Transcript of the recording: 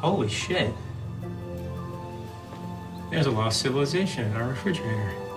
Holy shit. There's a lost civilization in our refrigerator.